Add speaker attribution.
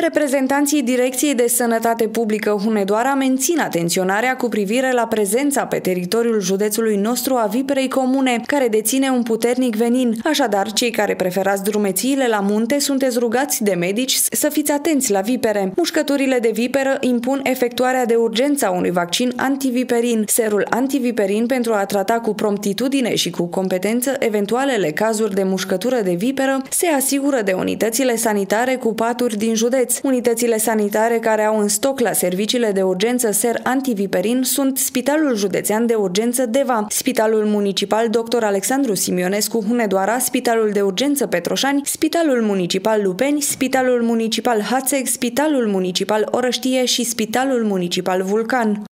Speaker 1: Reprezentanții Direcției de Sănătate Publică Hunedoara mențin atenționarea cu privire la prezența pe teritoriul județului nostru a viperei comune, care deține un puternic venin. Așadar, cei care preferați drumețiile la munte sunteți rugați de medici să fiți atenți la vipere. Mușcăturile de viperă impun efectuarea de urgență a unui vaccin antiviperin. Serul antiviperin pentru a trata cu promptitudine și cu competență eventualele cazuri de mușcătură de viperă se asigură de unitățile sanitare cu paturi din județ județ. Unitățile sanitare care au în stoc la serviciile de urgență ser antiviperin sunt Spitalul Județean de Urgență Deva, Spitalul Municipal Dr. Alexandru Simionescu Hunedoara, Spitalul de Urgență Petroșani, Spitalul Municipal Lupeni, Spitalul Municipal Hațeg, Spitalul Municipal Orăștie și Spitalul Municipal Vulcan.